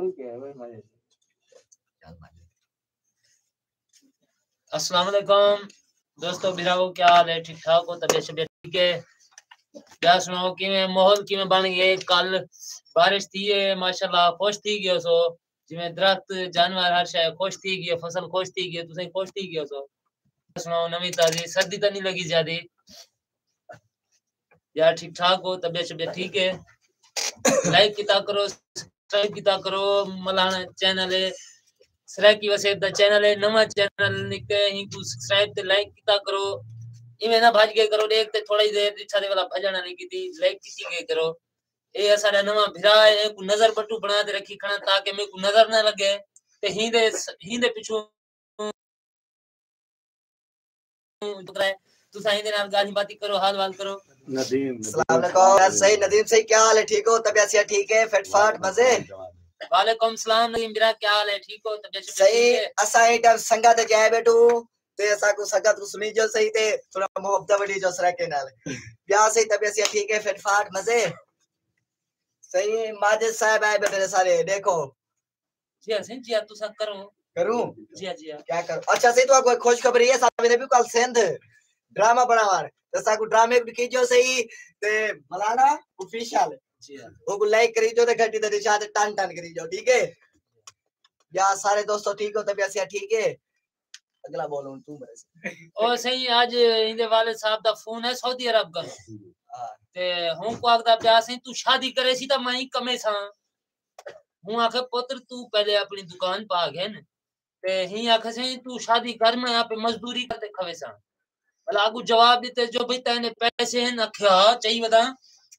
करूँ क्या है भाई मज़े चल अस्सलाम वालेकुम दोस्तों बिराओ क्या हाल है? ठीक ठाक हो? तबीयत शबीयत ठीक है? क्या सुनाओ किवें माहौल किवें बन गए कल बारिश थी है माशाल्लाह खुश थी गयो सो। जिवें दरख्त जानवर हर शय खुश थी गई फ़सल खुश थी गई तुसें खुश थी गयो सो। सुनाओ नवी ताजी सर्दी तो नहीं लगी ज़्यादा? यार ठीक ठाक हो? तबीयत शबीयत ठीक है? लाइक किता करो सब्सक्राइब किता करो, मलाना चैनल है। सराकी वसे द चैनल है नवा चैनल निके को सब्सक्राइब ते लाइक किता करो। इवें ना भाज के करो, देख ते थोड़ी देर इच्छा दे वाला भजन नहीं की लाइक किसी के करो। ए असाडा नवा भिरा है को नज़र बटू बना के रखी खणा ताकि मेरे को नज़र ना लगे। ते ही दे ही दे पिछू तू साईं दे नाल गाली बाती करो हाल वाल करो। नदीम अस्सलाम वालेकुम यार सही नदीम सही क्या हाल है? ठीक हो? तबीयत से ठीक है? फिट फाट मज़े? वालेकुम सलाम नदीम बिरा क्या हाल है? ठीक हो? तबीयत सही। है? असा एटा संगा ते जाए बैठू। ते असा को संगा को सुनी जो सही ते थोड़ा मोहब्बत बड़ी जो सरा के नाल। ब्याह सही तबीयत से ठीक है फिट फाट मज़े? सही माजिद साहब आए मेरे सारे देखो। जी हाँ जी हाँ तुसा करो। करूँ? जी हाँ जी हाँ। क्या करूँ? अच्छा सही तो आपको खुश खबर ये साहब ने भी कल सेंध? ड्रामा बनावार ते सा को ड्रामे भी कीजो सही ते मलाना ऑफिशियल जी हाँ वो लाइक करी जो ते घंटी ते ते टन टन करी जो ठीक है या सारे दोस्तों ठीक हो तबीयत से ठीक है अगला बोलो तू मेरे से ओ सही आज इंदे वाले साहब दा फ़ोन है सऊदी अरब का हाँ, ते हूँ को आखदा प्या सही तू शादी करे सी ता मैं कमे सा हूँ आखे पुत्र तू पहले अपनी दुकान पा गए न ते ही आखे सही तू शादी कर मैं यहाँ पे मजदूरी करते खवे सा भला जवाब देते जो भाई तने पैसे हैं अख्या चाहिए बता?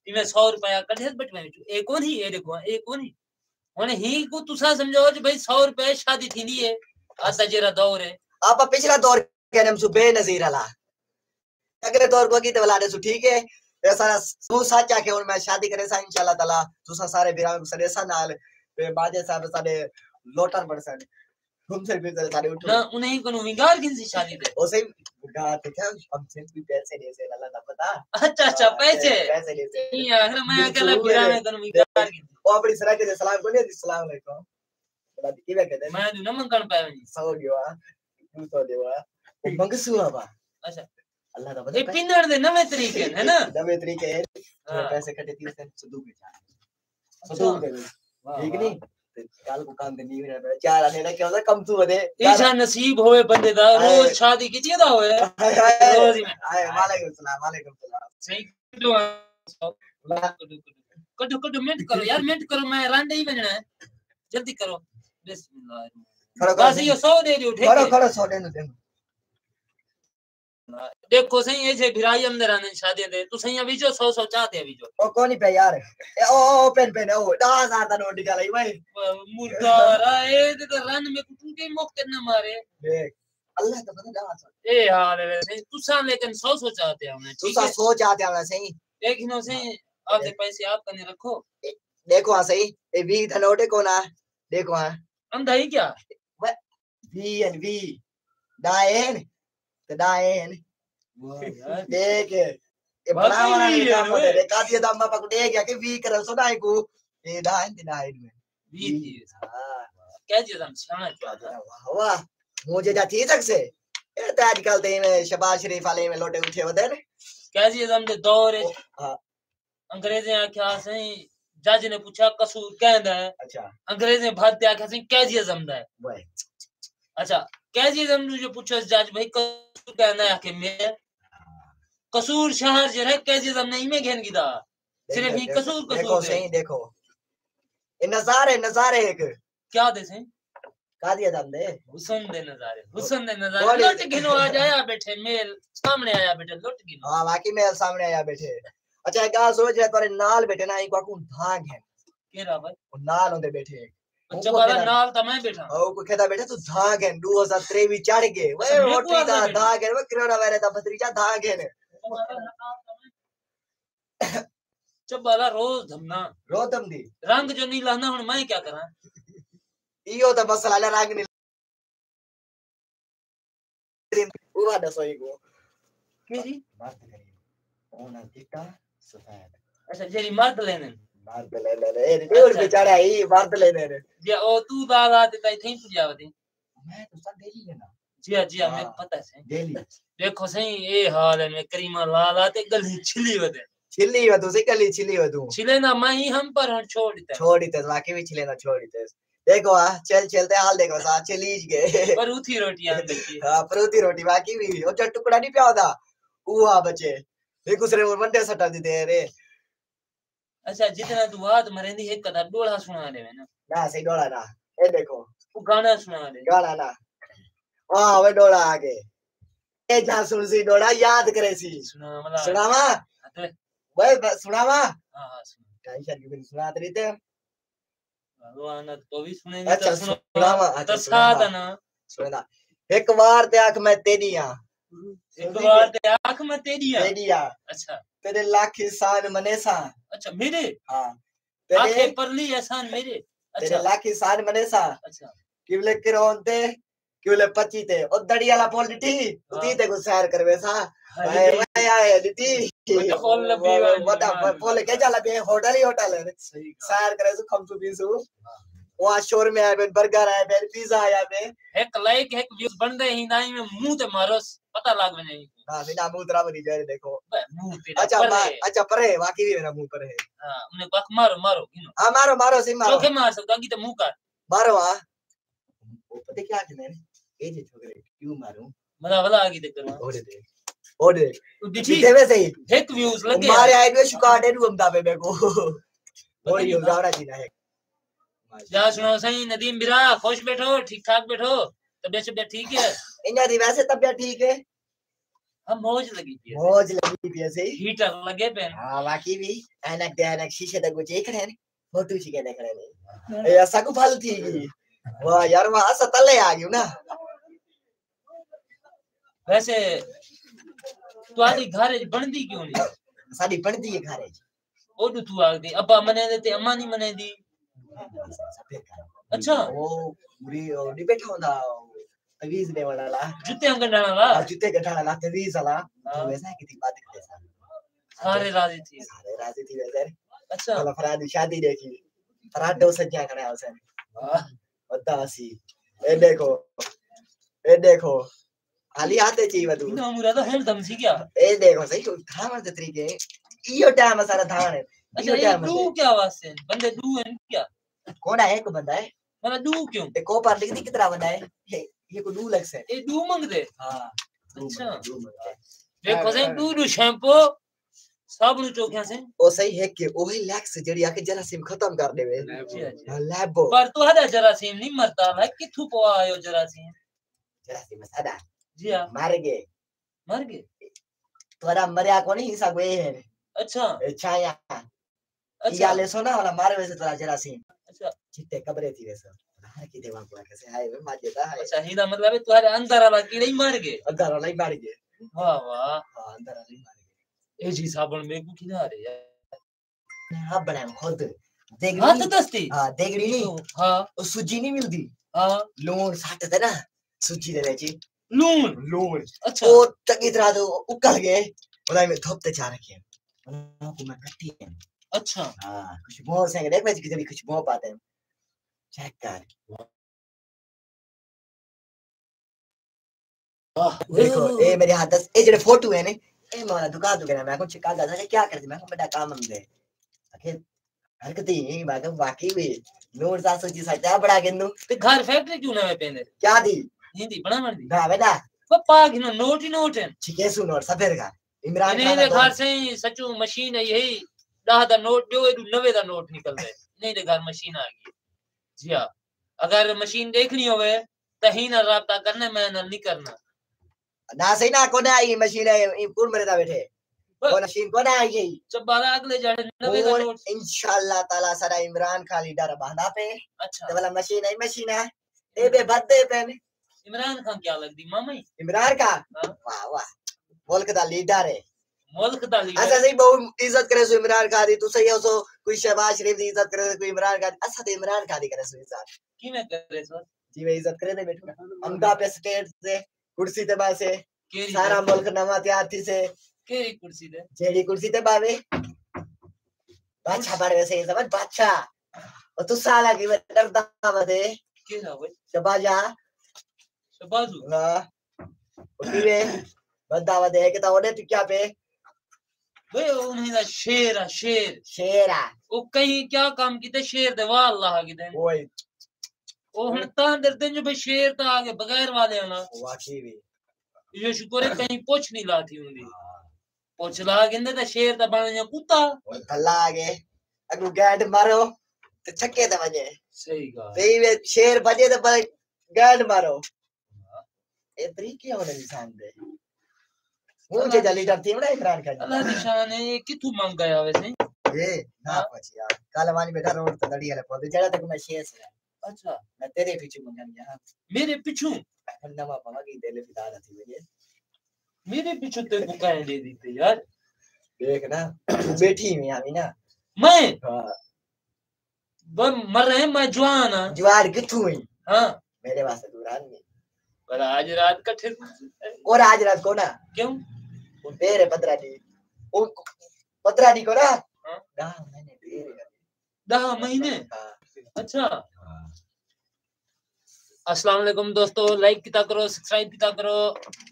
इमे 100 रुपया कढे बट में ए कोन ही? ए देखो, ए कोन ही? हुन ही को तुसा समझो जे भाई 100 रुपए शादी थींदी है आता जेरा दौर है। आप पिछला दौर के नाम सु बेनजीर अला अगले दौर को की ते वाला सु ठीक है? ऐसा तू सच आके और मैं शादी करे सा इंशाल्लाह ताला। तुसा सारे बिरा को सरे सा नाल, ते बाजे साहब सारे लोटर पड़ सन। तुम से भी सारे उठो। ना उन्हें को विंगार किनसी शादी दे ओ सही गा ते क्या? हम से भी पैसे दे से अल्लाह ना पता? अच्छा अच्छा पैसे? पैसे दे से। नहीं यार मैं अकेला बिरा में कन विंगार किन ओ अपनी सलाह के सलाम को नहीं सलाम अलैकुम बात की वे कहते मैं दु कन पावे नहीं सौ दिवा तू तो दिवा। ओ मंगसू आवा अच्छा। अल्लाह दा बता पिन्नर दे नवे तरीके है ना? दमे तरीके है। हाँ। पैसे कटे तीन से सुदू के जा। सुदू के ठीक नहीं? ते काल को काम करनी है चार आने ना क्या होता कम तू बदे ईशा नसीब होवे बंदे दा रोज शादी की चीदा होवे। रोज ही वालेकुम सलाम वालेकुम सलाम। सही कटो कटो। कटो मिनट करो। यार मिनट करो मैं रांडे ही बजना है। जल्दी करो। बिस्मिल्लाह। बस यो सौ दे दियो ठीक खड़ो है? खड़ो सौ देनो देनो। देखो सही ऐसे भिराई हम दराने शादी दे तू सही अभी जो सौ सौ चाहते अभी जो ओ कौन पे यार? ओ ओ पेन पेन ओ 10000 दा नोट निकालाई भाई। मुर्गा राए ते तो रन में कुछ के मुक्त न मारे। देख अल्लाह का पता डांस ए हाल है सही तुसा लेकिन सौ सौ चाहते हैं हमें तू ठीक सा है? सोच आते आना सही। एक हिनो से आपके पैसे आप कने रखो। देखो हाँ सही ए वी दा नोट कौन देखो हाँ। अंधा ही क्या? वी एन वी डायन बड़ा वाला भी है काम वे। होता है का दिया दम पकड़े गया कि वी कर सुनाई को ये डायन ते डायन में वी क्या चीज़ हम सियाना क्या वाह मुझे जा तक से ये तो आजकल ते में शबाज शरीफ वाले में लोटे उठे वदे ने क्या चीज़ हम दौर है हाँ। अंग्रेजें आख्या सही जज ने पूछा कसूर कहंदा है अच्छा अंग्रेजें भाते आख्या सही कैजी जमदा है अच्छा कैजी जम जो पूछो जज भाई कसूर कहंदा है आखे में? कसूर शहर जो है कैजी जम नहीं में घेन गिदा। सिर्फ़ ही देखो- कसूर देखो सही देखो। ये नजारे नजारे एक। क्या दे का दिया दम दे हुसन दे नजारे हुसन दे नजारे। लुट गिनो आ जाया बैठे मेल सामने आया बैठे लुट गिनो हाँ बाकी मेरे सामने आया बैठे। अच्छा एक गाल सोच रहे नाल बैठे ना एक को धाग है। केरा भाई। नाल होंदे बैठे। अच्छा बाला नाल ता मैं बैठा। ओ को कहता बैठे तू धाग 2023 चढ़ गए। वे अच्छा, मेरे को रोटी दा आता है। धाग है वो कोरोना वायरस दा भतरीजा धाग है। चबाला रोज धमना। रोतम दी रंग जो नहीं लाना हुन मैं क्या करा? इयो तो मसला ले राग नहीं पूरा दसो इको केरी बात करी ओना चिट्टा सफ़ेद। अच्छा जेरी मर्द लेने ओ देखो सही ये हाल है मैं करीमा लाला गली छिली वदे छिली कली छिली छिले ना मैं हम पर छोड़ देता छोड़ बाकी भी छिले ना छोड़ देखो आ चल चलते हाल देखो सा चलीज गए पर उठी रोटियाँ देखी हाँ परोती रोटी बाकी भी जो टुकड़ा नहीं पिया होता बचे दूसरे को वंडे सटा दीते रे अच्छा जितना तू बात मरेंदी एक कदा डोला सुना दे ना ना सही डोला ना ये देखो वो गाना सुना दे गाना ना हाँ वे डोला आगे ए जा सुन सी डोला याद करे सी सुना मला सुनावा ब- सुनावा हाँ हाँ सुना टेंशन क्यों नहीं सुनाते रहते भगवान तो भी सुने अच्छा, तो सुनो सुनावा, अच्छा, तो। साथ ना सुना एक बार ते आँख मैं तेरी आ एक बार ते आँख में तेरी है तेरी आ अच्छा तेरे लाख इंसान मने सा अच्छा मेरे हाँ तेरे आँखें परली एहसान मेरे तेरे अच्छा लाख इंसान मने सा अच्छा किवले किरोन ते किवले पची ते ओ दड़ी वाला पोल डिटी उती हाँ। ते को सैर करवे सा हाय भाई आए डिटी लबी वाली बड़ा वाली। पोल के चला बे होटल ही होटल है सही। सैर करे सु खमसु बीसु वहाँ शोर में आए बेन बर्गर आए बेन पिज्जा आया बे एक लाइक एक व्यूज़ बन रहे ही नहीं में मुँह ते मारोस पता लाग नहीं हाँ। बिना मुँह तरा बनी जाए देखो। मुँह तेरा अच्छा पर है अच्छा परे वाकई भी मेरा मुँह पर है। हाँ उन्हें बाक मारो मारो हाँ मारो मारो सिम मारो। चौके मार सकता कि तो मुँह का मारो हाँ। पता क्या कहने हैं ए जे छोकरे क्यों मारूं? मज़ा वाला आगे देख करो ओरे दे ओरे तू दिखी ठीक है वैसे ही। एक व्यूज़ लगे मारे आए में है दाबे मेरे को। और नहीं ये ना। जावड़ा जी ना है। सुनो सही नदीम बिरा खुश बैठो ठीक ठाक बैठो तबियत तबियत ठीक है? इन्हें दी वैसे तबियत ठीक है? हम मौज लगी थी मौज लगी थी ऐसे? ही हीटर लगे पे। हाँ बाकी भी ऐनक दे ऐनक शीशे तक कुछ एक रहे फ़ोटो छिके देख रहे नहीं ये ऐसा को फल थी? वाह यार वहाँ सतले आ गई ना। वैसे तुम्हारी घर बनती क्यों नहीं? साडी पड़ती है घरे ओडू तू आ गई अब्बा मने देते अम्मा नहीं मने दी। अच्छा। वो पूरी डी बैठा होंदा तवीज ने वाला ला जुते अंगन ला जूते गठाना ला तवीज वाला हाँ। तो वैसा की थी बात करते सा सारे राज़ी थी सारे राज़ी थी वैसे अच्छा कल फराद शादी देखी फराद दो सज्जा करे उसे वाह, बता सी ए देखो ए देखो खाली आते चाहिए वदू इतना मुरा तो हेल दम सी क्या ए देखो सही तो धान तरीके इयो टाइम सारा धान है ये टाइम डू क्या वास्ते बंदे डू है क्या कौन है? एक बंदा है? मतलब डू क्यों? एक को पर लिख दी कितना बंदा है? ये ये को दू लग से। ये डू मंग दे हाँ। अच्छा। अच्छा देखो सही डू डू शैम्पू साबुन चौकियाँ से। ओ सही है कि ओही लैक्स जड़ी आके जरासीम खत्म कर देवे। जी। लैबो। पर तू हदा जरासीम नहीं मरता है किथु पवा आयो जरासीम जरासीम सादा जी हाँ। मार गए। मर गए? तोरा मरिया को नहीं हिसाब ये है। अच्छा। ए, अच्छा। या ले सोना वाला मारे वैसे तोरा जरासीम अच्छा हाँ है अच्छा हिदा मतलब है तुम्हारे अंदर वाला कीड़े ही मर गए अंदर वाला ही मार गए वाह वाह हाँ अंदर वाला ही मार गए ए जी साबुन में को किधर है यार हाँ बनाए खुद देगड़ी हाथ नहीं- दस्ती हाँ देगड़ी नहीं हाँ सूजी नहीं मिलती हाँ लून साथ था ना सूजी दे रही लून लून अच्छा वो चंगी तरह तो उकल गए उन्हें में जा रखे हैं उन्हें मैं कट्टी है अच्छा। हाँ से देख मैं कितनी खुशबू पाते हैं। चेक कर। देखो ए मेरे हाथ दस ए जेडे फ़ोटो है ने ए मोला दुकान तो कहना मैं को चिका गा था क्या करती मैं को बड़ा काम हम दे आखिर हरकती ही मैं को भी नोट सा सोची सच्चा बड़ा गेंदू ते घर फैक्ट्री क्यों ना पेंदे? क्या दी? हिंदी मर दी। ना। बेटा नोट ही नोट है। छिके सु नोट सफ़ेद का इमरान दे घर से ही सचू मशीन है यही। दह दा नोट दो एडू नवे दा नोट निकल रहे नहीं दे घर मशीन आ गई। जी हाँ। अगर मशीन देखनी होवे तो ही ना राब्ता करना मैं ना नहीं करना। ना सही ना कोने आई मशीन है कौन मरे दा बैठे? कौन मशीन कोने आई गई? जब बारह अगले जाने नवे दा और नोट। इंशाल्लाह ताला सारा इमरान खान लीडर बांधा पे। अच्छा। ते वाला मशीन है मशीन है। ए बे बदे पे ने। इमरान खान क्या लगती मामा इमरान का? हाँ। वाह वाह। मुल्क दा लीडर है। मुल्क दा लीडर। अच्छा सही बहुत इज़्ज़त करे सो इमरान खान दी। तू सही हो सो कोई शहबाज शरीफ दी इज़्ज़त करे कोई इमरान खान अच्छा तो इमरान खान दी करे सो इज़्ज़त। की मैं करे सर जी वे इज़्ज़त करे दे बेटू। अमदा पे स्टेट से कुर्सी ते बासे केरी सारा मुल्क नवा तैयार थी से। केरी कुर्सी दे जेडी कुर्सी ते बावे बादशाह बड़ वैसे ही समझ बादशाह। और तू साला की मैं डरदा बदे केड़ा वे शबाजा। शबाजू। ना उठी वे बदा बदे कि ता ओने तू क्या पे? वे उन्हें दा शेर शेर। शेर है कहीं क्या काम कीते शेर दे वाह अल्लाह की दे ओए। ओ हुन ता डरते जो भाई शेर ता आगे बगैर वाले होना। वाकई भी यो शुक्र है कहीं पूछ नहीं लाती हुंदी पूछ ला गिंदे हाँ। ता शेर ता बन जा कुत्ता। भला आगे अगु गैंड मारो ते छक्के दा वजे सही गा सही वे शेर बजे ते गैंड मारो। हाँ। ये तरीके होने इंसान दे मुँह से जली डरती बड़ा इकरार कर अल्लाह निशान है कि तू मांग गया वैसे ए ना पछ यार काला वाली बेटा रोड तो दड़ी वाले पौधे जड़ा तक मैं शेर से अच्छा मैं तेरे पीछे मंगन गया मेरे पीछे नवा पावा की दिल फिदा थी मुझे मेरे पीछे तेरे को कहे दे देते यार देख ना बैठी हुई हमी ना मैं बम मर रहे मैं जवान हाँ जवार किथू है हाँ मेरे वास्ते दूरान में पर आज रात का ठेक और आज रात को ना क्यों वो तेरे पतरा दी वो पतरा दी को ना हाँ। ना मैंने दह महीने अच्छा। अस्सलाम वालेकुम दोस्तों लाइक किता करो सब्सक्राइब किता करो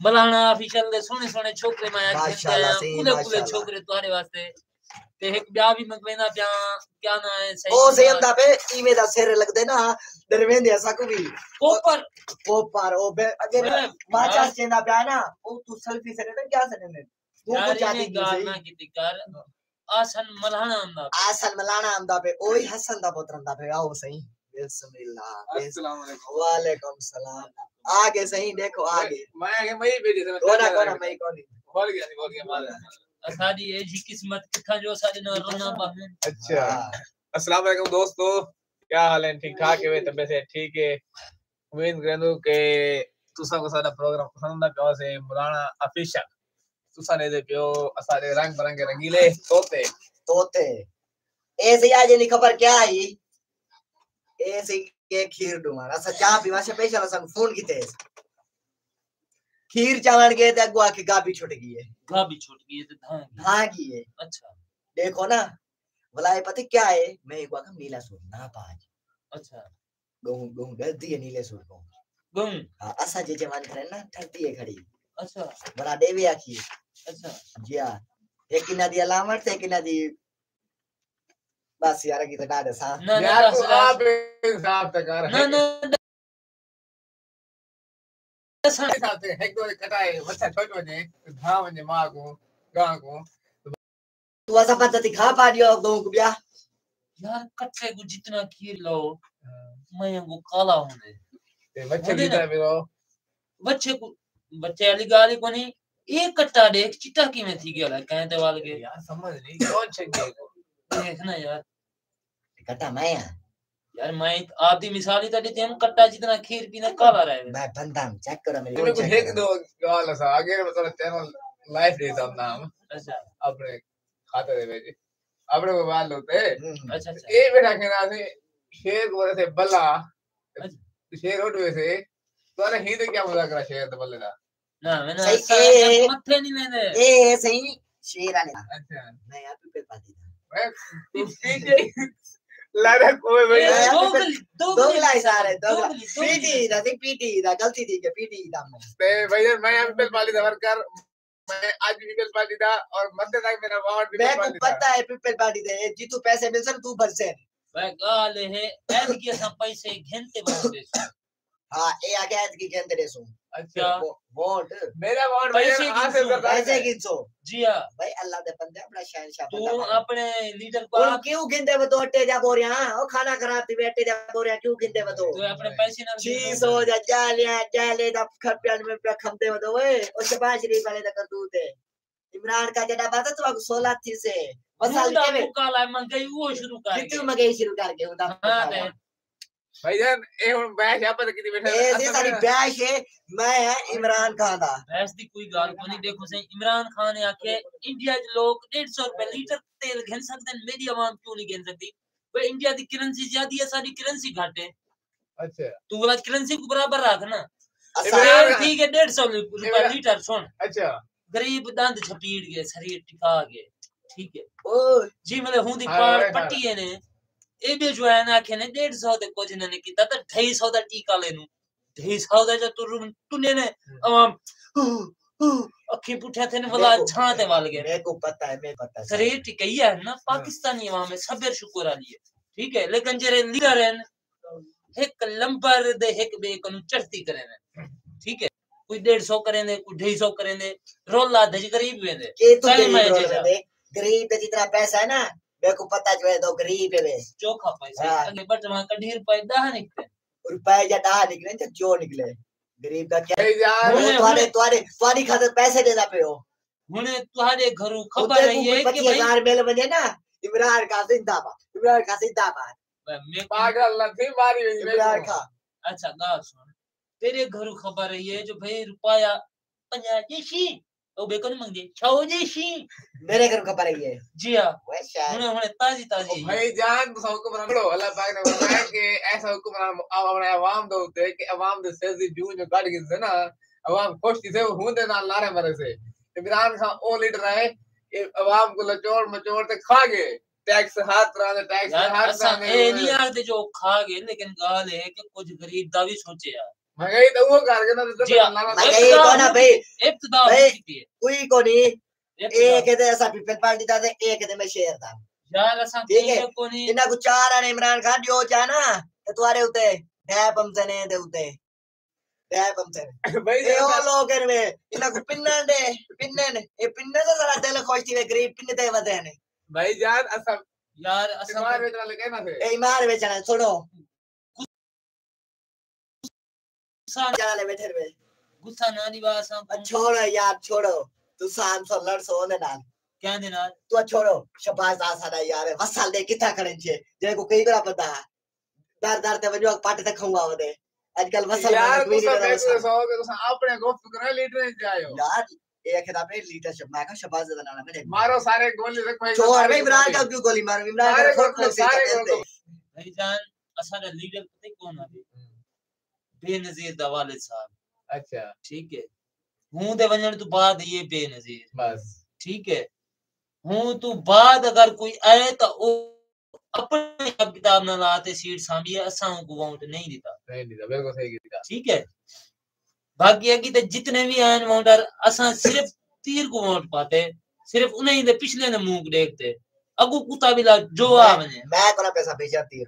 मलाना ऑफिशियल दे सोने सोने छोकरे माया खेलते हैं कूले कूले। छोकरे तुम्हारे वास्ते ते एक ब्याह भी मंगवेना प्या क्या ना है सही ओ सेम दा पे इवे दा सिर लगदे ना दरवेंदे ऐसा को भी। कोपर ओ पर ओ बे अगर मैं- माचा चेंदा प्या ना ओ तू सेल्फी से ना क्या से ने? तू को यार जाती इन्हें की गाल ना सही की कर। आसन मलाना अंदा आसन मलाना आंदा पे ओई हसन दा पुत्र दा पे आओ सही बिस्मिल्लाह बिस- अस्सलाम वालेकुम वालेकुम सलाम। आगे सही देखो आगे। मैं आगे मई बेटी से कोना कोना मैं कोनी बोल गया नहीं बोल गया मार असादी ए जी किस्मत किथा जो साडे ना रोना बाहन अच्छा। हाँ, अस्सलाम वालेकुम दोस्तों क्या हाल है? ठीक ठाक है तबीयत है ठीक है। उम्मीद करूँ कि तुसा को सारा प्रोग्राम पसंद आ पियो से मुलाना ऑफिशियल तुसा ने दे पियो असारे रंग बिरंगे रंगीले तोते। तोते। ऐसे आज नहीं खबर क्या आई? ऐसे के खीर डुमार असा चाह पीवा से पैसा संग फ़ोन किते। खीर चावल के ते अगवा की गाबी छुट गई है गा भी छूट गई तो हाँ की है अच्छा। देखो ना बोला ये पता क्या है? मैं एक बार नीला सूट ना पाज अच्छा। गहूं गहूं डरती है नीले सूट को। गुम हाँ असा जे जमान करे ना ठरती है खड़ी। अच्छा। बड़ा देवी आखी अच्छा। जी हाँ एक ना दी अलामत एक ना दी बस यार की तो डाडे सा ना ना यार आप इंसाफ तक कर ना ना दस इंसाफ तक एक कटाए मच्छा छोट वने धा वने माँ को गां को तू असा पता दिखा पा दियो गहूं को ब्याह यार कट्टे को जितना खीर लो मैं काला होने ते की। तरह बच्चे को बच्चे वाली गाली को नहीं एक कट्टा देख चिट्टा की में थी गया कहते वाल के यार समझ नहीं कौन छेंगे को देखना यार कटा मैं यहाँ यार मैं आधी मिसाल ही तड़ी हम कट्टा जितना खीर पीना काला रहे मैं बंदा हूँ चेक करो मेरी तुम्हें फ़ोन कुछ चेक एक दो गाल सा आगे मतलब चैनल लाइव देता हूँ नाम अच्छा। अपने खाते दे भेजे अपने को बाल होते। हम्म, अच्छा अच्छा ए बेटा के ना से शेर को बोले थे बल्ला। अच्छा। शेर उठ वैसे तो अरे ही तो क्या मज़ाक करा शेर तो बल्ले दा ना मैंने सही, मत्थे नहीं लेने। ए सही शेर आने अच्छा। मैं यहाँ पे पाती था मैं तू लड़ा कोई भाई सारे दोगला दोगली दोगली पीटी था देख पीटी था गलती थी क्या पीटी था मैं ते भैया मैं यहाँ पे पाली था वर्कर मैं आज भी पीपल पाली था और मध्य तक मेरा वार्ड पीपल को पाली था पता है पीपल पार्टी दे जीतू पैसे मिल सर तू भर से भाई गाल है ऐड के सब पैसे घंटे बनते हाँ ए आगे आज की केंद्र रे सो अच्छा। वोट मेरा गिनसो जी हाँ। भाई अल्लाह दे बंदे अपना शहनशाह तू अपने लीडर को आप क्यों गिनते वो तो अट्टे जा बोरिया ओ खाना खराब थी जा बोरिया क्यों गिनते वो तो अपने पैसे ना छी सो जा जालिया जाले दा खपियान में पे खमते तो वे ओ शबाज शरीफ वाले दा इमरान का जड़ा बात तो 16 थी से। मसाल मुंडा के में मुकाला मैं गई वो शुरू कर कितने शुरू करके हाँ दे भैया ए हुन बैठ यहाँ पर कितनी बैठे ए दी सारी ब्याह है मैं है इमरान खान दा। ऐसी कोई गाल को नहीं देखो सही इमरान खान ने आखे इंडिया के लोग 150 रुपए लीटर तेल घिन सकते हैं मेरी आवाम क्यों नहीं घिन सकती भाई इंडिया की करेंसी ज़्यादा है सारी करेंसी घट है। अच्छा। तू बोला करेंसी को बराबर रख ना। तेल ठीक है 150 रुपए लीटर सुन। अच्छा। गरीब दंद छपीड़ गए शरीर टिका गए ठीक है। ओ जी मतलब हूँ दी हाँ, हाँ, पट्टी है ने ए बे जो है ना आखे ने 150 ते कुछ ने कीता ते 250 दा टीका लेनु 250 दा जो तू तूने ने अवाम अखी पुठा थे ने वाला देखो, छाते वाल गए मेरे को पता है मेरे पता है शरीर ठीक है ना पाकिस्तानी अवाम है सबर शुक्र आली है ठीक है लेकिन जेरे लीडर हैं एक लंबर दे एक बे कनु चढ़ती करे ने ठीक है कोई 150 करे ने कोई 250 करे ने रोला दज गरीब वेंदे के तू गरीब। में गरीब जितना पैसा है ना मेरे को पता जो है तो गरीब है चोखा पैसे हाँ। अगे बट वहाँ कढीर पाए दाह निकले। रुपए या डहा निकले तो जो निकले। गरीब का क्या? वो तुम्हारे तुम्हारे तुम्हारी खातिर पैसे देना पे हो। हुने तुम्हारे घरों खबर रही है को कि भाई हज़ार मिल बने ना इमरान का जिंदाबाद इमरान का जिंदाबाद। मैं पागल लथी मारी हुई इमरान का अच्छा गाल सुन। तेरे घरों खबर रही है जो भाई रुपया पंजा जैसी बेकन मंगे छो जैसी मेरे घर का पड़ी है जी हाँ हुने हुने ताजी ताजी है। भाईजान तो हुक्म रखो अल्लाह पाक ने बताया कि ऐसा हुक्म अपने अवाम दो होते कि अवाम दे से जू जो काट के ना अवाम खुश थी से हुंदे ना लारे मरे से इमरान खान ओ लीडर है ये अवाम को लचोड़ मचोड़ ते खा गए टैक्स हाथ दे टैक्स हाथ तरह ए नहीं आते जो खा गए लेकिन गाल है कि कुछ गरीब दा भी सोचे यार महँगाई तो वो कर ना। तो मैं एक तो- कौन भाई इब्तिदा भाई, कोई को नहीं एक है ऐसा पीपल पार्टी था ते एक है मैं शेर था यार असा ठीक है। को इन्हें कुछ चार आने इमरान खान जो चाहे ना ते तुम्हारे उते डैप हम सने दे उते हम सने ए भाईजान ओ लोग इनमें इन्हें को पिन्नन दे पिन्नन ए पिन्नन से जरा दिल खुश थी गरीब पिन्न दे वदे ने भाईजान असा यार असा तुम्हारे बेटा लगे ना ए ईमान बेचना छोड़ो गुस्सा चला ले बैठे वे गुस्सा ना को छोड़ो यार छोड़ो। तू शाम सो लड़ सो ने नाल। क्या देना तू छोड़ो। शबाज आ साडा यार वसल दे किथा खड़े छे? जे को कई बड़ा पता दर दर ते वजो पाटे ते खंगा वदे आजकल वसल यार तुसा नहीं सो के तुसा अपने गुफ्त करे लीडर ने जायो। यार एक है पे लीडरशिप। मैं का शबाज दे नाना मैंने मारो सारे गोली रख भाई छोड़ भाई इमरान का क्यों गोली मारो? इमरान सारे भाईजान असा लीडर पता कौन है बेनजीर दा वालिद साहब। अच्छा। ठीक है। हूँ दे वज़न तो बाद ये बेनजीर। बस। ठीक है। हूँ तो बाद अगर कोई आए तो ओ अपने किताब ना लाते सीट सामी असा को वोट नहीं देता नहीं नहीं बिल्कुल सही कीता। ठीक है। बाकी है कि ते जितने भी आए वोटर असा सिर्फ़ तीर को वोट पाते सिर्फ़ उन्हें दे पिछले ने मुँह देखते अगू कुत्ता भी ला जो आ बने मैं कोना पैसा भेजा तीर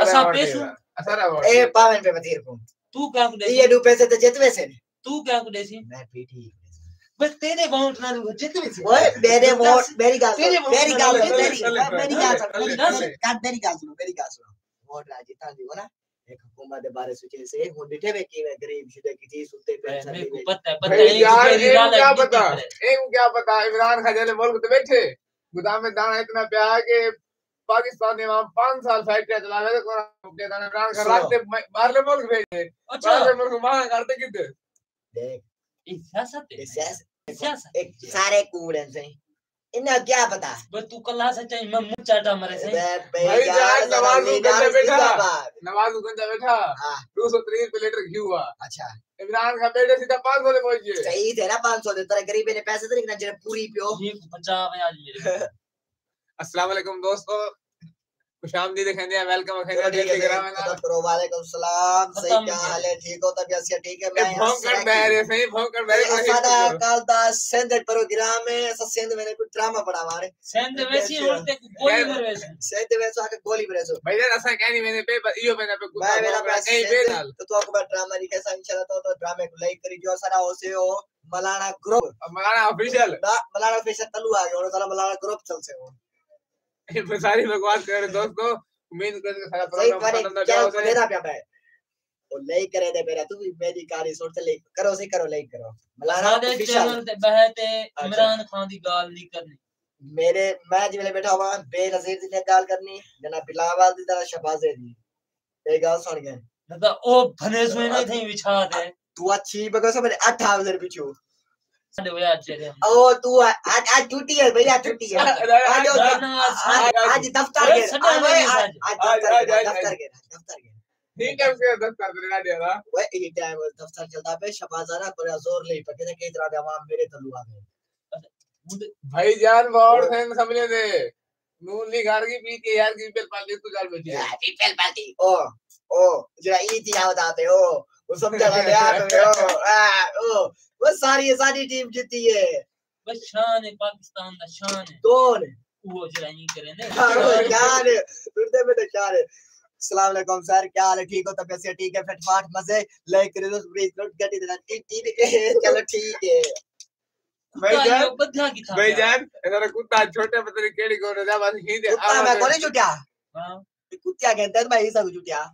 असा पेसू- पैसू पावन पे तीर को तू क्या को ये दो पैसे ते जितवे से तू क्या को देसी मैं पीटी बस तेरे वोट ना जितने से ओए मेरे वोट मेरी गाल तेरे मेरी में गाल मेरी मेरी गाल। काट मेरी गाल सुनो मेरी गाल सुनो वोट राजस्थान दी हो ना एक हुकूमत दे बारे सोचे से हुन डिठे वे की वे गरीब शुदे की चीज़ सुते पेंशन मेरे को पता है पता है यार ये क्या पता करे। क्या पता इमरान खान जैसे मुल्क तो बैठे गोदाम में दाना इतना प्या है कि पाकिस्तान ने वहाँ पाँच साल फैक्ट्रियाँ चला रहे थे इमरान खान। रास्ते बाहरले मुल्क भेजे अच्छा। बाहरले मुल्क वहाँ करते कितने देख ये सियासत है सियासत सारे कूड़े से। इन्हें क्या पता? बस तू कल्ला सच्चाई मैं मुँह चाटा मरे से। भाई जान नवाज़ लीडर बैठा। नवाज़ गंजा बैठा। हाँ। दो सौ तीस पे लीटर घी हुआ। अच्छा। इमरान खान बैठे सीधा पाँच सौ ले पहुँच गए। सही थे ना 500 दे तेरे गरीब ने पैसे तो जरा पूरी पियो। ये बचाव है आज मेरे। अस्सलाम वालेकुम दोस्तों। खुशामदीद कहने वेलकम कहने ठीक है ग्राम सही खत्म वालेकुम सलाम सही क्या हाल है ठीक हो तबीयत से ठीक है? मैं भौंकड़ सराकी- बहरे सही भौंकड़ बहरे को हिट असादा करो। कल दा सिंध प्रोग्राम में असा सिंध में कुछ ड्रामा पड़ा हमारे सेंध वैसी होते को गोली मर वैसी। सिंध में सो आके गोली मरे सो भाई भैया असां कहनी मैंने पे पर इयो मैंने पे मैं मेरा पैसे कहीं पे डाल तो तो आपको ड्रामा नहीं कैसा इंशाल्लाह तो तो ड्रामे को लाइक करी जो सारा होसे हो मलाना ग्रुप मलाना ऑफिशियल ना मलाना फेशन तलु आ गया और मलाना ग्रुप चल से हो। ये सारी बकवास कर रहे दोस्तों उम्मीद करते हैं सारा प्रोग्राम करे क्या से मेरा पे मैं और लाइक करे दे मेरा तू भी मेरी कारी सोच से लाइक करो सही करो लाइक करो मलाना चैनल ते बहते इमरान खान दी गाल नहीं करनी मेरे मैं जिवेले बैठा हुआ बेनजीर ने गाल करनी जना बिलावल दी तरह शबाजे दी ये गाल सुन गए न तो ओ भने सुई नहीं थी विछा दे तू अच्छी बगो सब मेरे 8000 पिछू ओ तू आज आज छुट्टी है भैया छुट्टी है आज आज आज दफ्तर के आज दफ्तर आज, के दफ्तर के दफ्तर के ठीक है उसके दस कर देना दिया वो ये टाइम दफ्तर चलता पे शबाजाना पर ज़ोर ले पके ने कई तरह दे आवाम मेरे तलु आ गए भाईजान बहुत फ़ैन समझे थे। नून ली घर की पी के यार की पेल पाली तू जाल बैठी है। पीपल पार्टी ओ ओ जरा ई थी याद आते हो वो यार ओ आ, ओ वो सारी सारी टीम जीती है बस शान है पाकिस्तान दा शान है कौन वो जरा नहीं करे ने हाँ, यार उर्दू में तो यार अस्सलाम वालेकुम सर क्या हाल है ठीक हो तबीयत से ठीक है फटफाट मज़े लाइक करे तो प्लीज़ नोट गड्डी देना टी टी चलो ठीक है भाईजान भाईजान की इधर कुत्ता छोटे पता नहीं केड़ी को जा बस ही दे कुत्ता मैं कोनी छुटिया हाँ। कुत्तिया कहते हैं भाई सब छुटिया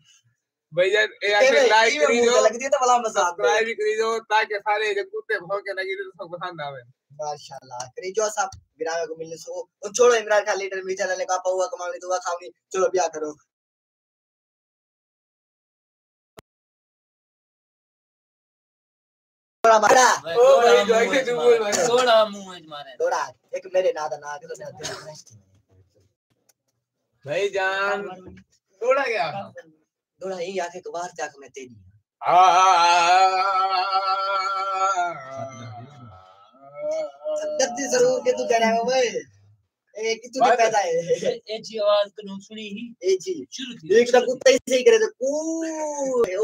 भाईजान ए ये आके लाइक करी दो। लगती तो भला मज़ा सब्सक्राइब भी करी ताकि सारे जो कुत्ते भौंके लगी तो सबको पसंद आवे। माशाल्लाह करीजो साहब विराम को मिलने सो उन छोड़ो इमरान खान लीडर मी चैनल का पाऊँगा कमाऊँगी दुआ खाऊँगी चलो ब्याह करो। थोड़ा मारा। ओ भाई जो ऐसे बोल भाई। थोड़ा मुँह में मारे। थोड़ा एक मेरे नादा ना के तो मैं भाईजान थोड़ा क्या? थोड़ा यही आके तो बाहर जाके मैं तेरी गद्दी ज़रूर के तू कह रहा है भाई ए कि तू पैदा है ए जी आवाज़ कनु सुनी ही ए जी शुरू थी एक तो कुत्ता ही करे थे कू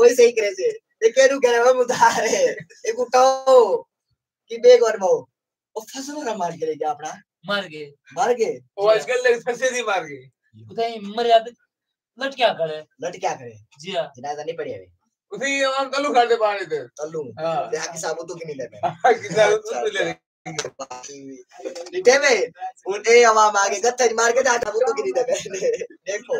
वही सही करे थे ये केरू कह रहा है मुदार है एक उठाओ कि बेग और मो ओ फ़सल ना मार के क्या अपना मर गए मार आजकल फंसे दी उधर मर्यादा लट क्या करे? लट क्या करे? जी हाँ। जनाजा नहीं पड़ी अभी। उसी हम तलू खाते पानी थे तल्लू। हाँ। ते हाकी साहब तो की नहीं ले कितना तू ले निटे में उन्हें आवाम आगे गत्ते मार के जाता वो तो की नहीं ले देखो।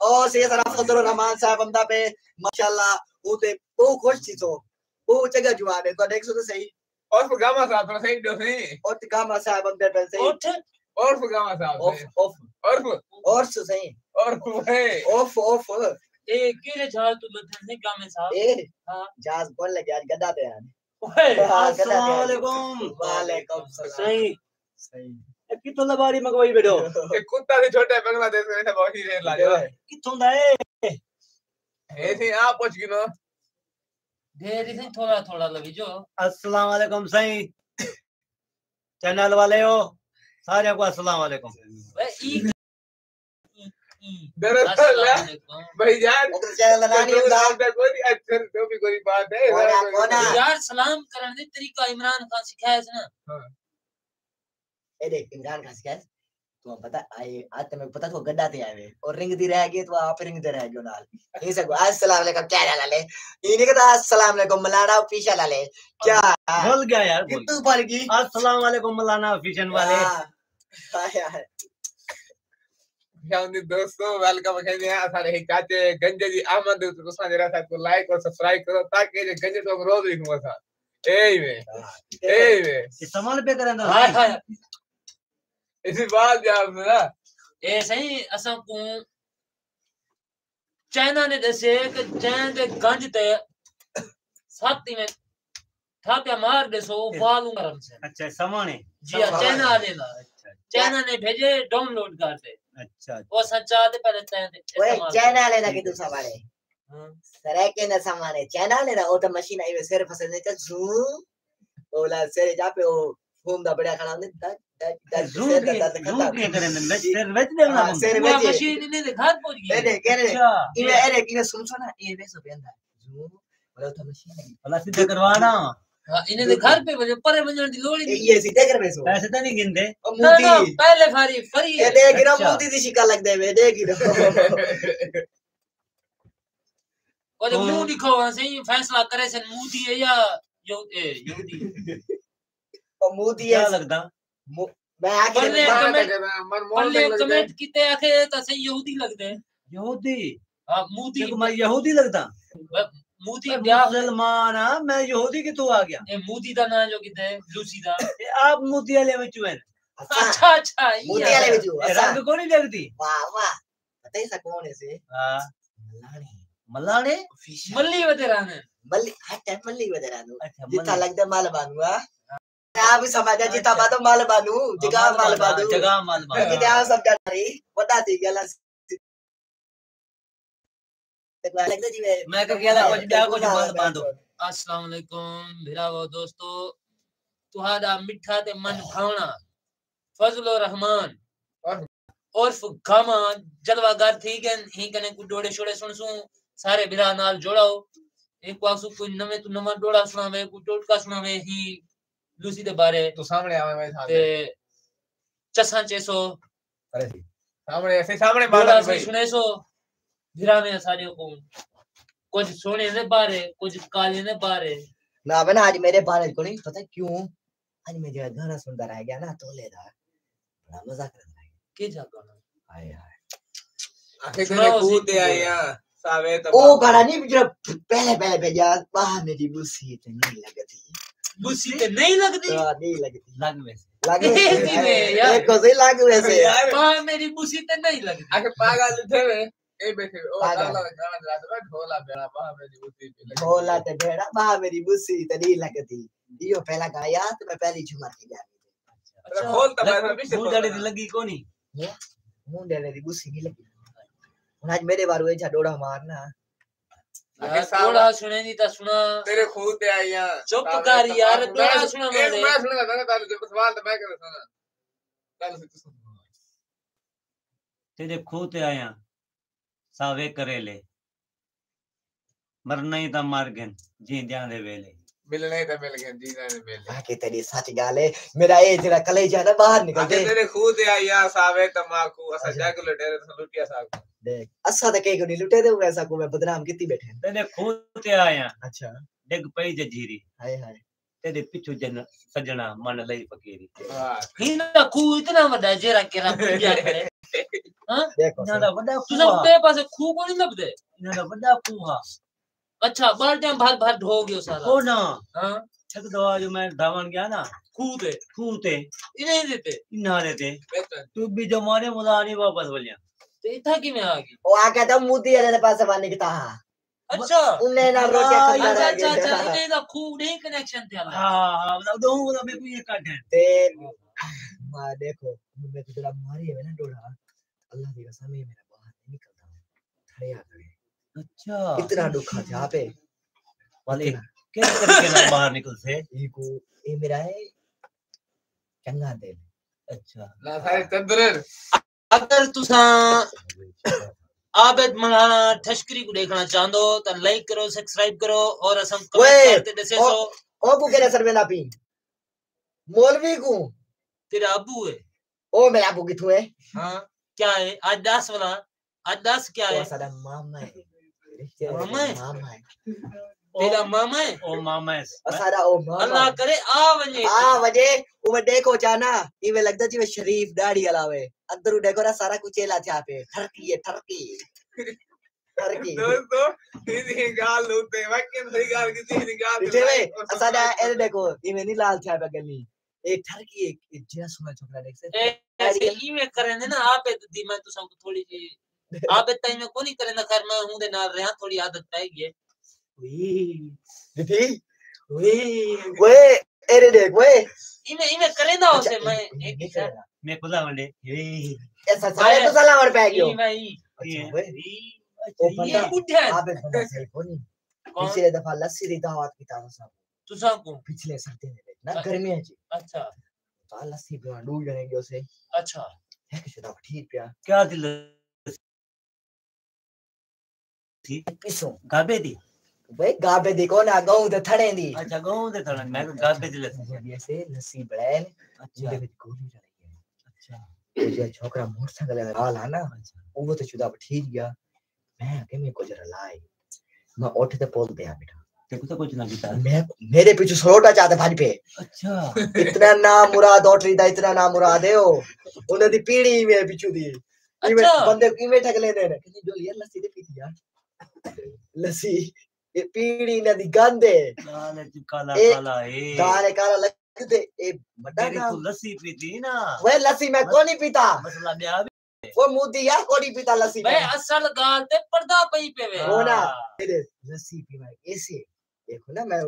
और से सारा फजल रहमान साहब बंदा पे माशाल्लाह वो ते वो खुश थी तो। वो जगह जुआन है तो देख सो तो सही। और गामा साहब थोड़ा सही दो सही और तिकामा साहब बंदे पे सही। और गामा साहब ऑफ़ ऑफ़ और और सही। और है ऑफ़ ऑफ़ ए केले झाल तू लथन ने गामे साहब। ए हाँ। जहाज़ बोल लगे आज गदा पे यार ओए अस्सलाम वालेकुम वालेकुम सलाम। सही सही कितों लबारी मंगवाई बेटो? एक कुत्ता से छोटे बांग्लादेश में बहुत ही रेट लाजो कितों दा ए ऐसे आप पहुँच गए ना देरी से थोड़ा थोड़ा लगी जो। अस्सलाम वालेकुम सही। चैनल वाले हो सारे को अस्सलाम वालेकुम ए ई दरअसल वालेकुम भाईजान नहीं तो अच्छा तो भी कोई बात है। यार सलाम करने दे तरीका इमरान खान सिखाया है ना ए देख इमरान खान सिखाया तो पता आए आज तुम्हें पता तो गड्ढा थे आए और रिंग दी रह गई तो आप रिंग दे रह गयो नाल। ये सब अस्सलाम वालेकुम चैनल वाले इन्हें कहता अस्सलाम वालेकुम मलाना ऑफिशियल वाले। क्या भूल गया यार भूल पर की? अस्सलाम वालेकुम मौलाना ऑफिशियल वाले। हाँ। हाँ शाम दोस्तों वेलकम कहते हैं। सारे ही चाचे गंजे जी अहमद तो साथ जरा सा को लाइक और सब्सक्राइब करो ताकि ये गंजे तो रोज लिखूँगा साथ। ए वे ए वे सामान पे करें तो हाँ हाँ इसी बात जवाब ना ए सही असा को चाइना ने दसे कि जैन दे गंज ते साथी में थापे मार दे सो फालू करम से अच्छा सामान। है जी हाँ चाइना वाले ला अच्छा। चाइना ने भेजे डाउनलोड कर दे। अच्छा वो सच्चा दे पहले चाइना दे ओए इस्तेमाल चैनल वाले ना कितू सवाले हाँ। सरे के ना सामाने चैनल वाले ना ओ तो मशीन आई वे सिर फसे ने का झू ओला सिर जा पे ओ घूमदा बढ़िया खड़ा ने दट दट जूम के जूम के करें तो सिर वेच देना हाँ, सिर वो मशीन ने दिखा पहुँच गई। दे कह रहे अच्छा। इवे अरे इवे सुन सुना ये वे बेंदा झू ओला तो मशीन आई। भला करवाना। हाँ इन्हें दे घर पे वजह परे वज़न दी लोड़ी नहीं। ये सीधे कर वे पैसे तो नहीं गिनते। ओ ना ना पहले फारी फरी ये है देख गिरा अच्छा। मूती दी शिका लग दे वे देख गिरा और तो- मुँह दिखो सही फैसला करे से मोदी है या यो ए यहूदी ओ मूती क्या लगता? मु- आके कमेंट- कमेंट किते आखे तो सही यहूदी लगदे यहूदी? हाँ मोदी देखो मैं यहूदी लगता। मोदी मैं ब्याह मुसलमान हाँ मैं यहूदी की तू आ गया। ए मोदी दा ना जो किते लूसी दा। ये आप मोती वाले अच्छा अच्छा। अच्छा वाले भी जो रंग को नहीं लगती वाह वाह। पता ही सा कौन है से हाँ। मलानी। मल्लाने मल्ली वतेरा ने मल्ली हट मल्ली बदला अच्छा जितना लगता माल बानू आ आप भी समझ जा जितना बातो माल बानू जगह माल बानू जगह माल सब जान रही बता दी गला मैं मैं कह गया कुछ ब्याह कुछ माल बांधो अस्सलाम वालेकुम भिरावो दोस्तों ਤੁਹਾਡਾ ਮਿੱਠਾ ਤੇ ਮਨ ਭਾਵਣਾ फजल रहमान और- उर्फ गामा जलवागर थी गन ही कने को डोड़े छोड़े सुन सु सारे बिरा नाल जोड़ाओ एक वासु कोई नवे तू नवा डोड़ा सुनावे को टोटका सुनावे ही लूसी दे बारे तू सामने आवे मैं ते सामने चसा चेसो सामने ऐसे सामने डोड़ा में सारे को। कुछ सोने दे बारे कुछ काले दे बारे। ना बना आज मेरे बारे को नहीं पता क्यों? आज मैं जो गाना सुनता रह गया ना तो ले रहा बड़ा मज़ा कर रहा है के जा गाना? हाय हाय। आखे सी कूदे। आया सावे तो ओ गाना नहीं जो पहले पहले पे जा वाह मेरी बुसी तो नहीं लगती। बुसी ते नहीं लगती? तो नहीं लगती। लग में लागू यार। सही लागू यार। माँ मेरी बुसी ते नहीं लगती। आखे पागल थे ढोला ते भेड़ा बा मेरी बुसी लगती पहला गाया मैं पहली झुमर के जा खोल मैं दी लगी कोनी दी बुसी लगी आज मेरे मारना थोड़ा सुने सुना तेरे खून ते आई यहाँ चुप कर यार सुना मैं था सवाल तो मैं कर से तू सुन तेरे ते आया सावे करेले। मरना ही था मार गन जींदियाँ दे वेले। मिलने तो मिल गए जीना ने मिल बाकी तेरी सच गाल है मेरा ये जरा कलेजा ना बाहर निकल दे तेरे खुद आया सावे तमाकू असा अच्छा। जग लटेरे तो लुटिया साहब देख असा तो कहीं को नहीं लुटे दे ऐसा को मैं बदनाम कितनी बैठे तेरे ते आया। अच्छा। डिग पई जजीरी हाय हाय। तेरे पिछू जन सजना मन लई फकीरी वाह ही ना खू इतना वड्डा जेरा केरा पूजा करे देखो इन्हां दा वड्डा तू खूह सब बे पासे खू को नहीं लबदे इन्हां दा वड्डा खूह आ। अच्छा बाल्टियाँ भर भर ढो गयो सारा ओ ना हाँ एक दवा जो मैं धावन गया ना खू दे खूह ते इन्हें ही देते इन्हां दे ते तू भी जो मारे मुला नहीं वापस बोलिया तो इथा की में आ गई वो आ कहता मुद्दी वाले पास पानी किता अच्छा। उन्हें ना रोके हाँ, अच्छा अच्छा अच्छा इन्हें का खू नहीं कनेक्शन थे हाँ हाँ मतलब दो वो भी कोई काट है। ते माँ देखो मैं तो तेरा मारी है ना डोड़ा अल्लाह की कसम है मेरा बाहर नहीं निकलता। खड़े आ खड़े। अच्छा। इतना दुखा था पे। वाले किस तरीके से बाहर निकल से ये को ये मेरा है चंगा दिल। अच्छा। ना सारे तंदुरुर। अगर तुसा आबिद मना ठशकरी को देखना चाहंदो तो लाइक करो सब्सक्राइब करो और असम कमेंट करते दसे सो। ओ को केरे सर वेला पी मौलवी को? तेरा अबू है। ओ मेरा अबू किथु है। हाँ क्या है? आज दस वाला आज दस क्या है? सारा मामा है? मामा है? मामा है। तेरा मामा है? ओ मामा है। सारा ओ मामा। अल्लाह करे आ वने आ वजे उमे देखो चाना इवे लगदा जी शरीफ दाढ़ी हलावे। अंदर देखो ना सारा कुछ एला था पे। ठरकी है ठरकी। ठरकी। दोस्तों इसी गाल लूटे वकिन सही गाल किसी दी गाल पीछे वे असादा ए देखो इवे नहीं लाल था पे गली एक ठरकी एक जेरा सुना छोकरा देख से। ए, ऐसे ही में करेंगे ना आप दी मैं तो सबको थोड़ी जी आप टाइम में कोनी करे ना खैर मैं हूँ दे नाल रहा थोड़ी आदत पाएगी है दीदी वे वे एरे देख वे इमे इमे करे ना अच्छा, उसे मैं एक ही करेगा। मैं वंडे ये ऐसा सारे तो सलाम पे गयो भाई ये बुढ़ा आप पिछले दफ़ा लस्सी दी दावत की था सब तुसा को पिछले सर्दी में ना गर्मी है जी अच्छा तो लस्सी पिया डूब जाएँगे उसे अच्छा एक शुदा ठीक पिया क्या दिल थी पिसो गाबे दी भाई गाबे देखो ना गाँव ते थड़े दी अच्छा गाँव दे थड़ा मैं गाबे दिल ऐसे लस्सी बड़ैन अच्छा मुझे भी गोली चलाई है अच्छा तो जो छोकरा मोटरसाइकिल लगा हाल है ना अच्छा वो तो शुदा ठीक गया मैं के मैं उठ ते पोल दिया बेटा। देखो तो कुछ ना बीता मैं मेरे पीछे सरोटा चाहते भाज पे। अच्छा। इतना ना मुराद रही था इतना ना मुराद है ओ उन्हें दी पीड़ी में पिछू दी। अच्छा। बंदे इवे ठग लेने ने? जो यार लस्सी दे पी दिया लस्सी। पीड़ी ने दी गंदे तू काला ए, काला ए काले काला लगते ए बड़ा ना तू लस्सी पीती ना वे लस्सी मैं को नहीं पीता मसला ब्याह भी वो मुद्दी यार को नहीं पीता लस्सी मैं असल गाल ते पर्दा पई पे वे वो ना। हाँ। मेरे लस्सी पीवा ऐसे देखो ना मैं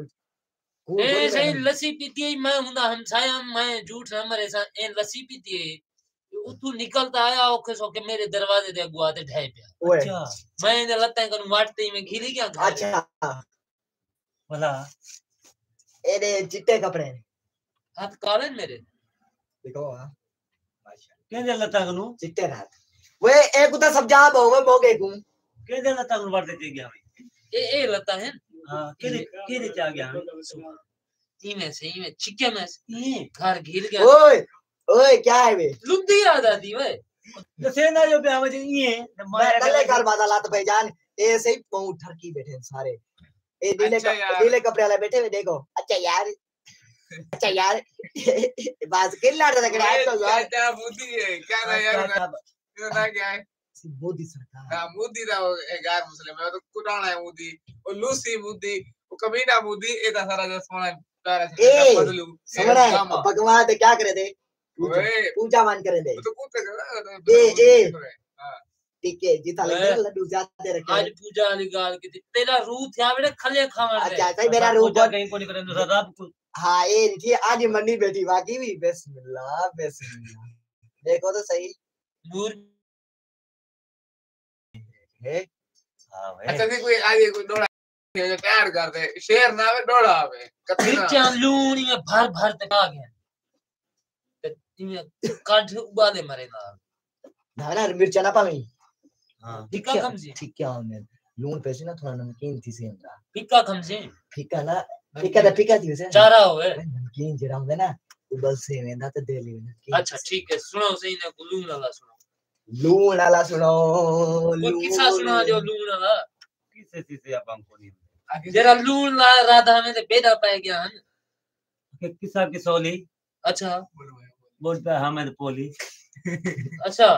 कूल ए सही मैं- लस्सी पीती है मैं हुंदा हमसाया मैं झूठ न मरे सा ए लस्सी पीती है उतू निकलता आया ओके सो के मेरे दरवाजे दे अगुआ ते ढाई पे ओए। अच्छा। मैं इने लत्ते कन वाटते ही मैं घिरी क्या घर? अच्छा। भला। एरे चिट्टे कपड़े हाथ काले न मेरे? देखो हाँ। केंदे लता कनु चिट्टे रात वे एक उता सब जा बो वे मोगे गु केंदे लता कनु वर्ते चे गया ए ए लता है। हाँ केरे केरे चा गया? इमे से इमे चिक्के में से। ये घर घिर गया। ओए! ओए क्या है वे लुद्दी याद आती वे तो सेना जो पे आवे ये मैं कले घर बादा लात पहचान ए से ही पौ ठरकी बैठे हैं सारे। ए नीले अच्छा कप- नीले कपड़े वाले बैठे हुए देखो। अच्छा यार अच्छा यार बस किल लड़ रहा है तो यार क्या बुद्धि है? क्या ना यार? ना क्या है? मोदी सरकार। ना मुद्दी दा वो है गार मुस्लिम है। तो कुराना है मुद्दी वो लूसी मुद्दी वो कमीना मुद्दी ए दा सारा जो सोना प्यारा से बदलू। समझ रहा है भगवान तो क्या करे दे? पूजा- मान करे दे। तो ए, ए। ठीक है जिता ए, लगे लड्डू ज़्यादा रखे आज पूजा वाली गाल की थी तेरा रूह था बेटे खले खावन दे अच्छा सही मेरा पूजा कहीं को नहीं करे तो हाँ ये आज मंडी बैठी बाकी भी। बिस्मिल्लाह बिस्मिल्लाह। देखो तो सही। नूर है अच्छा देखो कोई आज कोई डोड़ा ये तैयार कर दे। शेर ना आवे डोड़ा आवे। में भर भर तक आ गया। ते इमे काट मरे ना। धाना मिर्चा ना पावी। हाँ। फिक्का कम ठीक क्या हमने लून पैसे ना थोड़ा नमकीन थी सेम था फिक्का कम से फीका ना फीका तो फीका थी वैसे। चारा होए नमकीन जरा होंगे ना उबल से वेंदा तो दे ले अच्छा ठीक है सुनो सही ने लून वाला सुनो। लून वाला सुनो वो किस्सा सुना जो लून वाला। किसे किसे आप हमको नहीं जरा लून ला राधा में ते बेटा पाए गया हन। किसा की सोली अच्छा। बोल पे हमें पोली। अच्छा।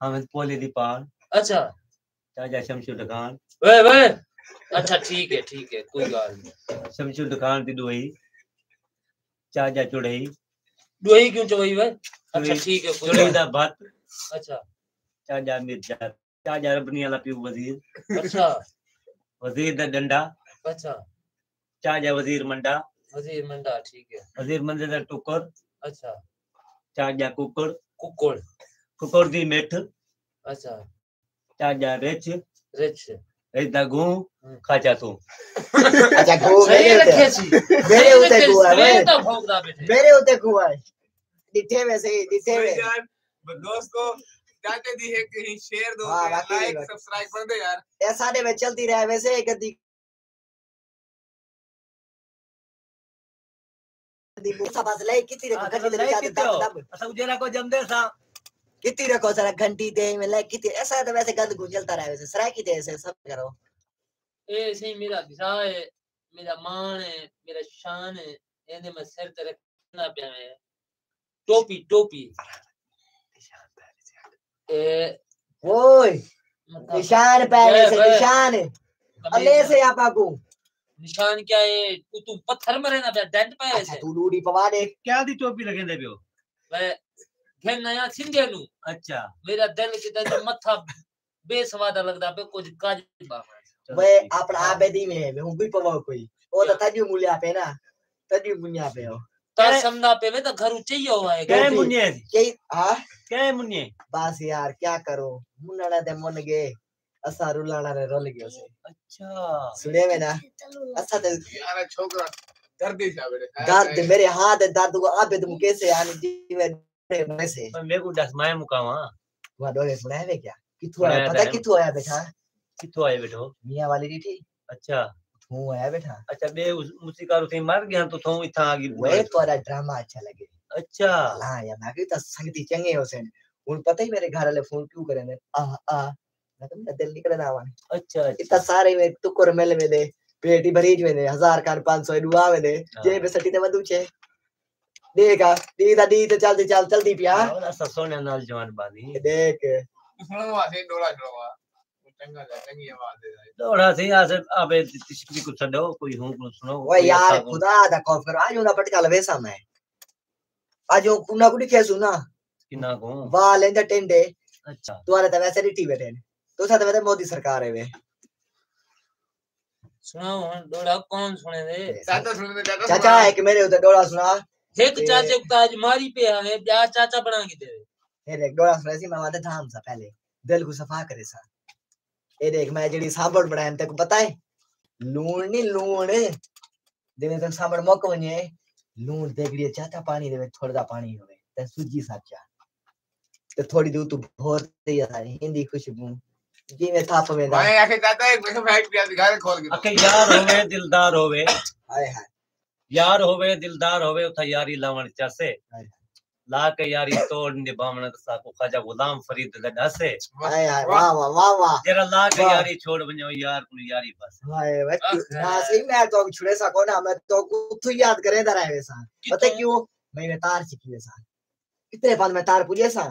हमें पोली दी पाल अच्छा। चाचा शमशुर खान वे वे अच्छा ठीक है ठीक है कोई गाल नहीं। शमशुर खान दी दुई। चाचा चुड़ई। दोही क्यों चोई वे अच्छा ठीक है चुड़ई दा भत। अच्छा। चाचा मिर्ज़ा। चाचा रबनी वाला पीऊ वज़ीर। अच्छा। वज़ीर दा डंडा। अच्छा। चाचा वज़ीर मंडा। वज़ीर मंडा ठीक है। वज़ीर मंडे दा टुकर। अच्छा। कुकुड़ कुकुड़ दी मिठ। अच्छा। चाचा रिच। रिच। रिच दा गू खाचा तू। अच्छा गो मेरे रखे सी मेरे उते गो है तो भौंकदा बैठे मेरे उते गो है दिखे में सही में यार दोस्तों चाचा दी है कहीं शेयर दो हाँ, लाइक वाकई। सब्सक्राइब कर दे यार। ऐसा ने में चलती रहे वैसे एक दी कितनी रखो सर घंटी दे में ले कितनी ऐसा है तो वैसे गंद गुंजलता रहे वैसे सराय की ऐसे सब करो। ए सही मेरा भिसा है मेरा मान है मेरा शान है एने में सिर ते रखना पिया है। टोपी टोपी। ए ओए निशान पहले से। निशान अले से आपा को निशान क्या है? तू तू पत्थर में रहना पिया डेंट पे अच्छा ऐसे। तू रूडी पवा दे। क्या दी टोपी लगेंदे पियो वे घेन नया सिंधे नु। अच्छा। मेरा दिल की तरह मथा बेसवादा लगदा पे कुछ काज चलो वे है। अपना आबेदी में मैं हूँ भी पवा कोई। ओ तो तजू मूल्य पे ना तजू मुनिया पे हो। ता क्या- पे वे तो घर चाहिए हुआ है क्या है मुन्ने। के हाँ? क्या है मुन्ने। बस यार क्या करो? मुन्ना दे मन गे। असा रुलाना रे रोल गयो से। अच्छा। सुने में ना असा ते यार छोकरा दर्दी था बेटे दर्द मेरे हाथ दर्द को आबे तुम कैसे आने जीवे में से पर मेरे को दस माए मुकावा वहाँ डोले सुना है क्या? किथु आया? पता था। किथु आया बेटा कितो आए बैठो? मियाँ वाली री थी अच्छा। तू आया बेटा अच्छा बे उस मुसीकार उसे मर गया तो थो इथा आ गई वे तोरा ड्रामा अच्छा लगे। अच्छा। हाँ यार मैं कही तो संगति चंगे हो सेन। उन पता ही मेरे घर वाले फ़ोन क्यों करे ने? आ आ। मैं मेरा दिल निकल रहा है अच्छा इतना अच्छा सारे में टुकर मेल में दे पेटी भरीज में दे हज़ार कान पाँच सौ दुआ में दे जे पे सटी ते छे देखा दी दा दी तो चलती चल पिया। सोने नाल जवान बानी देख। सुनो वासे डोला छोड़वा चंगा जा चंगी आवाज़ दे रहा है थोड़ा सी यहाँ से अबे तिशकी को छड़ो कोई हूँ को सुनो वो यार अच्छा खुदा दा कॉफ करो आज उना पटका लवे समय आज वो कुना कुड़ी खेसु ना? किना को? वाह लेंदा टेंडे अच्छा। तुम्हारे तो वैसे रिटी बैठे ने तो तोसाद वदे मोदी सरकार है वे। सुनाओ हाँ, डोला कौन सुने दे चाचा सुने दे चाचा चाचा एक मेरे उधर डोला सुना। एक चाचे को आज मारी पे आवे ब्याह चाचा बना के देवे देख डोला सुने सी मैं वादे धाम सा पहले। दिल को सफ़ा करे सा। ए देख मैं जड़ी साबड़ बनाए तक पता है? लून नहीं लूण देवे तक साबड़ मौक लून देख लिए चाचा पानी देवे थोड़ा पानी होवे। ते सूजी साचा। ते थोड़ी दूर तू तो बहुत ही हिंदी खुशबू। जी मैं था पवेदा मैं आके कहता है मैं फैक्ट क्या दिखा रहे खोल के अके यार होवे दिलदार होवे हाय हाय यार होवे दिलदार होवे उथा यारी लावण चासे ला के यारी तोड़ निभावण सा को खाजा गुलाम फरीद लडासे हाय हाय वाह वाह वाह वाह जरा ला के यारी छोड़ बनो यार को यारी बस हाय ना सही मैं तो छुड़े सा को ना मैं तो कुथु याद करे दरा है सा पता क्यों मैं तार सीखी सा कितने बाद मैं तार पूजे सा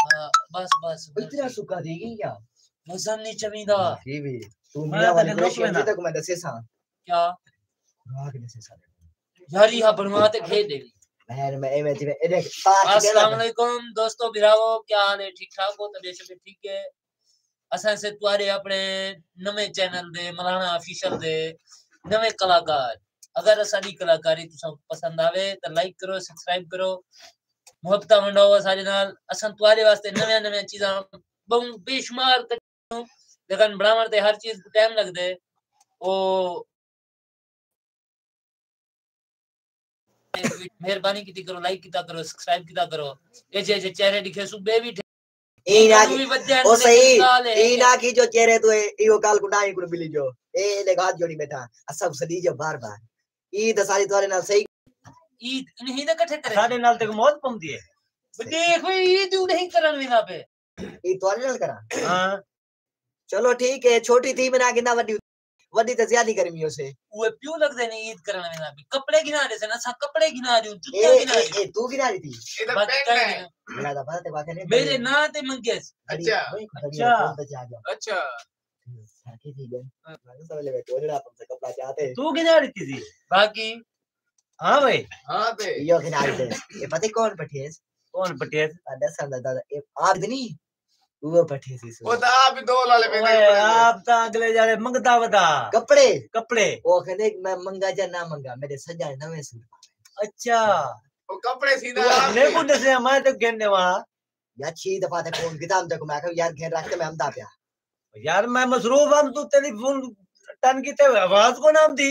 हाँ, बस बस इतना सूखा देगी क्या? मौसम नहीं चमीदा हाँ, जी भी तू मेरा वाले तक मैं दसे सा क्या? हाँ, दसे सा यार यहाँ बनवा मैं मैं मैं मैं देख अस्सलाम वालेकुम दोस्तों बिरावो क्या हाल है? ठीक ठाक हो? तबीयत सब ठीक है? असा से अपने नवे चैनल दे मलाना ऑफिशियल दे नवे कलाकार। अगर असली कलाकारी तुसा पसंद आवे तो लाइक करो सब्सक्राइब करो। मुहब्बत वंडाओ सारे नाल असां तुआरे वास्ते नवे नवे चीजां बहु बेशुमार करूँ लेकिन बनावण ते हर चीज़ टाइम लगदे ओ मेहरबानी की करो लाइक किता करो सब्सक्राइब किता करो ये जे जे चेहरे दिखे सुबह भी ए ना बच्चे ओ सही ई ना की जो चेहरे तो इयो काल को ना को मिली जो ए ले हाथ जोड़ी बैठा सब सदी जो बार बार ई सारी तुम्हारे नाल सही ईद नहीं ना इकट्ठे करे ਸਾਡੇ ਨਾਲ ਤੇ ਮੌਤ ਪੰਦੀ ਹੈ देख भाई ईद ऊ नहीं करन वेला पे ई तुम्हारे नाल करा ਹਾਂ चलो ठीक है छोटी थी बिना किना वड्डी वड्डी तो ज्यादा गर्मियों से वो प्यू लग दे नहीं ईद करन वेला पे कपड़े गिना दे से ना सा कपड़े गिना दूं ए जूते गिना ए, दूं ए तू किना रही थी इधर बाकी पेन काय है नहीं। मेरा तो पता ते बाकी नहीं मेरे ना ते मंगेस अच्छा, अच्छा तो जा गया अच्छा साथी थी गए मैं सब ले बैठो जड़ा तुमसे कपड़ा चाहते ਤੂੰ ਕਿਹਨਾਂ ਦਿੱਤੀ ਸੀ बाकी हाँ भाई। हाँ भाई। यो खिनाते ये पता कौन पठेस? कौन पठेस? हाँ, आधा साल दादा ये आप दनी वो पठेस इस वो तो आप दो लाले पे आप तो अगले जाले मंगता बता। कपड़े? कपड़े। वो कहते मैं मंगा जा ना मंगा। मेरे सजाए ना मैं सूट अच्छा। वो कपड़े सीधा आपने को दसे हमारे तो घेरने वहाँ यार छी दफ़ा तक फ़ोन किया तक मैं कहा यार घेर रखते मैं हम दा यार मैं मसरूफ हम तू टेलीफोन टन किते आवाज़ को नाम दी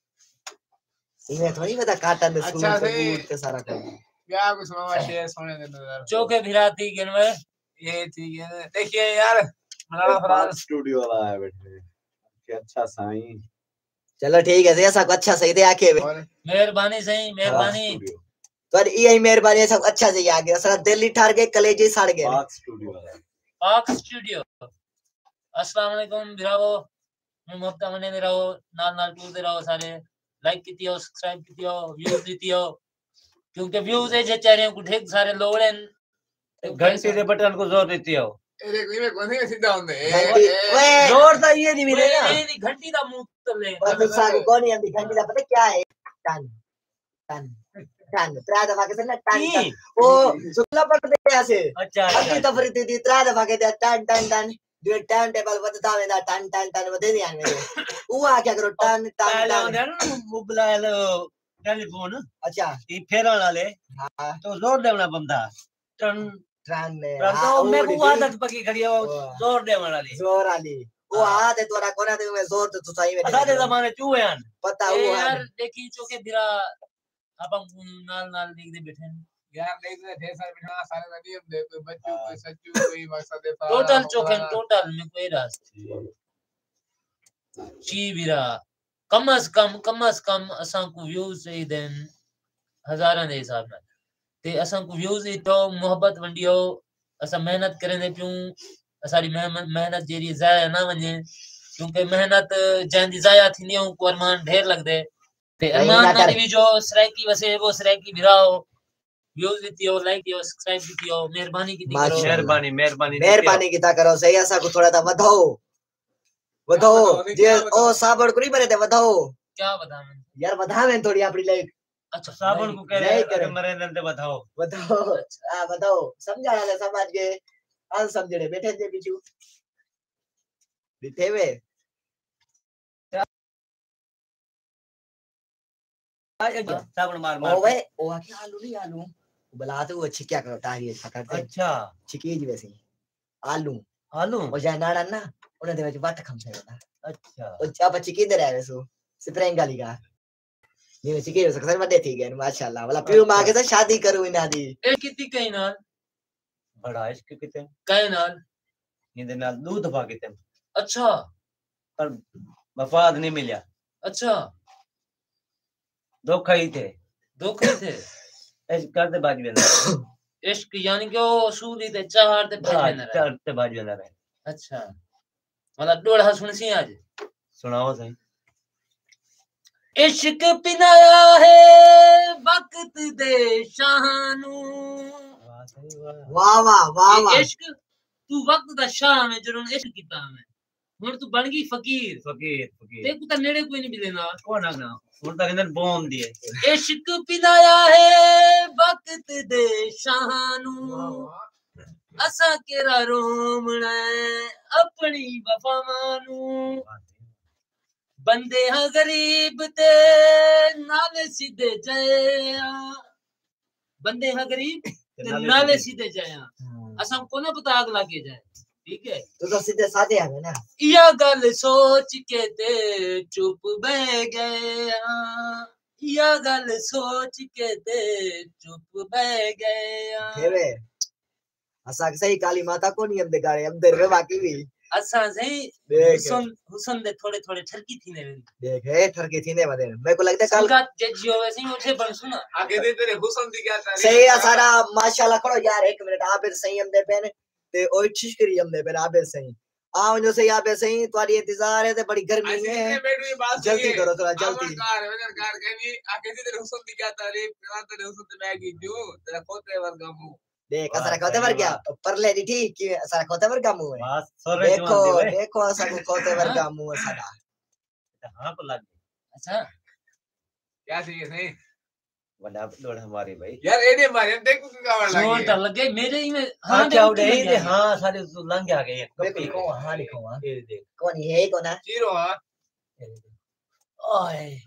इन्हें थोड़ी पता काटन दे अच्छा से- के सारा कुछ क्या कुछ मामा शेर सोने दे नज़र चौके भिराती गिनवे ये ठीक है देखिए यार मलाना फराज स्टूडियो वाला है बैठे कि अच्छा साईं चलो ठीक है को अच्छा सही दे आके मेहरबानी सही मेहरबानी पर यही मेहरबानी सब अच्छा से आ गया सारा दिल्ली ठार के कलेजे सड़ गए पाक स्टूडियो वाला पाक स्टूडियो अस्सलाम वालेकुम भिरावो मैं मुफ्ता मने दे रहो नाल नाल टूर दे रहो सारे लाइक की हो सब्सक्राइब की हो व्यूज़ दी हो क्योंकि व्यूज़ है चाह रहे हैं ठीक सारे लोग हैं। तो घंटी के बटन को ज़ोर देती हो। ज़ोर घंटी का मुँह तो ले। तो कौन है घंटी का पता क्या है? टन टन टन अच्छा, अच्छा, तो अच्छा। टन टन। टन टन टन टन टन टन टन टन टन टन टन टन टन टन टन टन टन टन टन। जो टाइम टेबल बदता वेंदा टन टन टन वधे ध्यान में आ क्या करो टन टन पहले होंदा ना मोबाइल टेलीफोन अच्छा ये फेरा वाले ले तो ज़ोर दे देना बंदा टन टन में तो मैं को आदत पकी खड़ी है ज़ोर दे देने ले ज़ोर वाली वो आदत तोरा कोना ते मैं ज़ोर तो सही में सारे जमाने चूहे हैं पता हुआ यार देखी चोके दिरा अपन नाल नाल देख दे बैठे हैं यार नहीं तो ढेर सारे बिठाना सारे का नियम दे कोई बच्चों कोई सच्चू कोई मकसद है टोटल चौके टोटल में कोई रास जी भिरा कम अज कम कम अज कम असां को व्यूज़ चाहिए देन हजारां दे हिसाब नाल ते असां को व्यूज़ इतो मोहब्बत वंडियो असां मेहनत करें दे पियूं असारी मेहनत मेहनत जेरी जाया ना वने क्योंकि मेहनत जंदी जाया थी हूँ को अरमान ढेर लग दे ते अरमान ना भी जो सराकी वसे वो सराकी भिराओ व्यूज़ दी हो लाइक दियो सब्सक्राइब दी हो मेहरबानी की करो मेहरबानी मेहरबानी मेहरबानी किता करो सही असा को थोड़ा ता वधाओ वधाओ वधाओ, जे ओ साबड़ को नहीं बने ते वधाओ क्या बता मैं यार वधावे थोड़ी अपनी लाइक अच्छा साबुन को कह रहे मरे नंदे बताओ वधाओ हाँ वधाओ समझाया ले समझ के अन समझड़े बैठे जे बिचू दिथे वे साबुन मार मार वे ओ आके आलू नहीं आलू उबलाते हुए छिकिया करो तारी पकड़ते अच्छा। छिकीज वैसे आलू। आलू? और जनाड़ा ना उन्हें दे बात खम से बता अच्छा। और अब छिकी दे रहे सो स्प्रिंग गाली का ये में छिकी हो सकता है ठीक है माशाल्लाह। वाला पीओ माँ के साथ शादी करूँ इना दी। कितनी कहीं नाल? बड़ा इश्क किते कहीं नाल? इनदे नाल दूध पा किते अच्छा। पर मफाद नहीं मिला अच्छा। धोखा ही थे। धोखे थे? इश्क अच्छा। मतलब पिनाया है वक्त दे शाहानू। वाह वाह। वाह वाह इश्क तू वक्त दा शाह में ज़रूर इश्क तू बन गई फकीर। फकीर फकीर। ते कुता नेड़े कोई नहीं मिलेना। कौन आ ना मुर्दा के अंदर बॉम्ब दिए। इश्क पिलाया है वक्त दे शाहानू। असा केरा रोमना अपनी वफा मानू। बंदे हाँ गरीब ते नाले सीधे जाया। बंदे हाँ गरीब ते नाले सीधे जाया। असा को ना पता आग लागे जाए। ठीक है? तो तो गल सोच के ते चुप बह गए हाँ। यह गल सोच के ते चुप बह गए हाँ। असा सही काली माता को नहीं अंदर दिखा रहे में बाकी भी। असा सही हुसन हुसन दे थोड़े थोड़े ठरकी थी ने देख है ठरकी थी ने मदे मेरे को लगता है काल का जज जो वैसे ही उठे बन सुना। आगे दे तेरे हुसन दी क्या सही है सारा माशाल्लाह करो यार एक मिनट। आप फिर तो सही अंदर दे पे ते ठिशकरी हमदे पेन आबिर सही आओ जो सही आबिर सही तुम्हारी इंतज़ार है ते बड़ी गर्मी ऐसे है जल्दी है। करो थोड़ा जल्दी। कार वज़न कार कहनी दे तेरे हुस्न दी क्या तारीफ़ करा तेरे हुस्न ते मैगी क्यों तेरा खोते वर्गा मुँह। देख असरा खोते सही वर गया बात। परले दी ठीक कि असरा खोते वर का मुँह है। देखो देखो असरा को खोते वर का मुँह है सारा हाँ को लग अच्छा। क्या चाहिए सही तो ही हाँ हाँ। हाँ तो हाँ हाँ। है है? हाँ। ओए।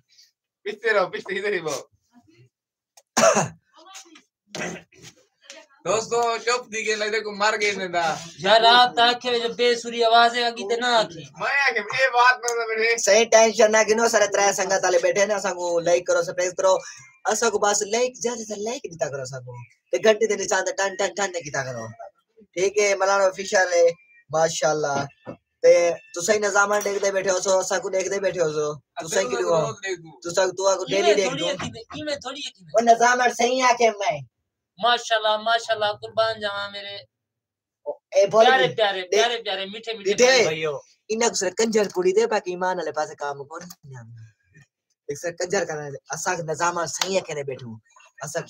पिछते रहो पिछते इधर ही वो दोस्तों चुप दी के मार गए ने दा। यार आप ताके जो बेसुरी आवाज़ है ते ना आखी। मैं आके ये बात सही टेंशन ना गिनो सारे त्रै संगत वाले बैठे ना संगो लाइक करो सब्सक्राइब करो। असा को बस लाइक ज़्यादा से लाइक दिता करो संगो ते घंटे दे निशान टन टन टन किता करो। ठीक है मलाना ऑफिशियल है। माशाल्लाह। ते तुसई निज़ाम देखदे बैठे हो सो असा को देखदे बैठे हो सो। तुसई के लिए तुसा तू को डेली देख दो। इमे थोड़ी में वो निज़ाम सही आके मैं। माशाल्लाह माशाल्लाह कुर्बान जावा मेरे। ए बोल प्यारे प्यारे प्यारे प्यारे मीठे मीठे भाइयों। इन्हें कुछ कंजर कुड़ी दे बाकी ईमान वाले पास काम को सर कंजर करना है असा निज़ाम सही है कहने बैठू। असा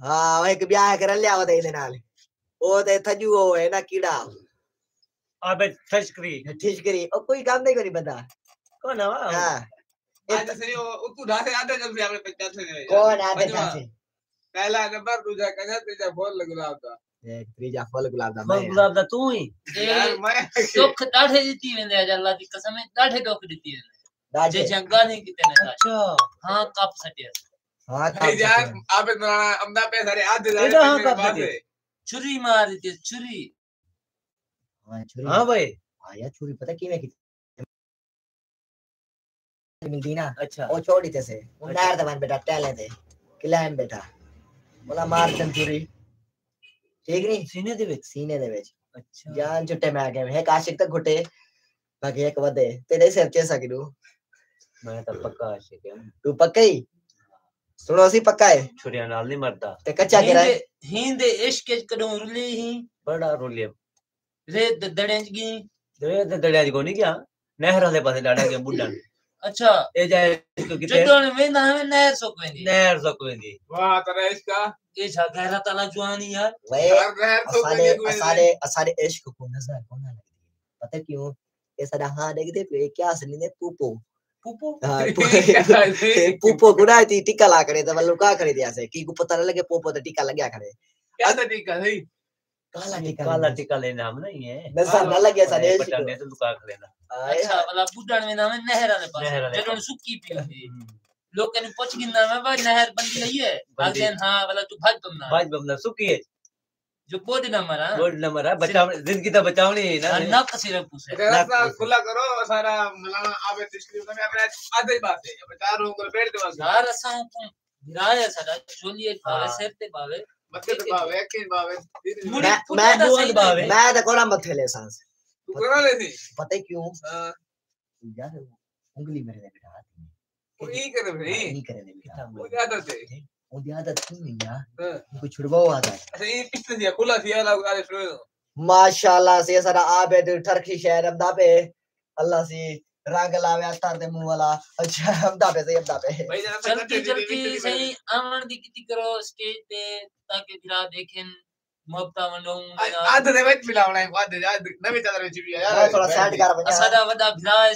हाँ वो एक ब्याह कर लिया वो दे नाल। ओ ते थजू हो है। ना कीड़ा अबे तशकरी ठीक करी ओ कोई काम नहीं करी बंदा। कौन है वहाँ? हाँ। आज से वो तू ढासे आधे जल्दी आपने पंचायत से कौन आते पंजवा। से पहला नंबर दूसरा कंजर तीसरा बोल लग रहा था एक त्रीजा फल गुलाब दा फल मैं गुलाब दा तू ही? यार ए, मैं दुख ॾाढे ॾिठी वेंदे अॼु अल्लाह जी कसम राजे जंगा नहीं कितने अच्छा। हाँ कापसाठी असता हाँ कापसाठी आप अमदा पे सारे आधे सारे हाँ कापसाठी छुरी मार देते छुरी। हाँ छुरी। हाँ भाई। हाँ आया छुरी पता किवे की मिलती ना अच्छा। वो छोड़ी थे से। उंडार अच्छा। दबान बेटा टहले थे किलाम बेटा बोला मार चन छुरी। ठीक नहीं? सीने दे विच सीने दे विच अच्छा। जान छुट्टे में आ गए है काशिक तक घुटे। बाकी एक वदे तेरे से अच्छे सकिरू मैं तो पक्का आशिक है तू पक्का ही सुनो सी पक्का है छुरिया नाल नहीं मरदा ते कच्चा गिरा हिंद इश्क कदों रुली ही बड़ा रुली रे दड़े च गई रे दड़े च कोनी गया नहर वाले पासे डाड़ा के बुड्डा अच्छा ए जाए किते जडों में ना में नहर सोक वेंदी नहर सोक वेंदी वाह तेरा इसका ये छा गहरा ताला जुआनी यार नहर सोक वेंदी सारे सारे इश्क को नज़र कोना लगदी पता क्यों ये सारा हाँ देखदे पे क्या पूपो पुपो हाँ, पू- पूपो गुना थी टिक्का ला करे तो मतलब का करे दिया से की को पता लगे पोपो तो टिक्का लग करे क्या तो ठीक है काला टिक्का काला टिक्का लेना हम नहीं है नज़र न लगे सारे इश्क पटाने तो लुका कर लेना अच्छा वाला बुड्ढा हमें नहर वाले नहर वाले पासे जदों सुक्की पी होंदी लोग कहने पुछ गिंदा में भाई नहर बंदी है। आगे हाँ वाला तू भाग तुम ना बाज बमना सुकी है जो बोड ना मरा। गोल्ड नंबर है बचाव ज़िंदगी तो बचावनी है ना। ना कसिरे पूछे रास्ता खुला करो सारा मलाना आवे तिश्करी में अपने आधे ही बात है अब चार लोगों को बैठ दो यार असां को गिराया सदा चोलिए पावे हाँ। सिर ते पावे मत्थे तो बावे के बावे मैं- मैं दा दुआन बावे। मैं तो कोना मथे ले सांस। तू करा ले थी? पता है क्यों? हाँ। यार उंगली मेरे ने बिठा दी। वो ई करे भाई। नहीं करे ने बिठा वो ज़्यादा थे। माशाल्लाह से सारा आबेद टर्की शहर अब्दा पे अल्लाह सी रंग लावे तर दे मुँह वाला। अच्छा अब्दा पे सही अब्दा पे भाई जरा चलती चलती सही आवन दी किती करो स्टेज पे ताकि फिरा देखें मुहब्बता वंडों आद दे वेट मिलावना है आद आद नवी चादर विच भी यार थोड़ा सेट कर बजा सादा वदा भिरा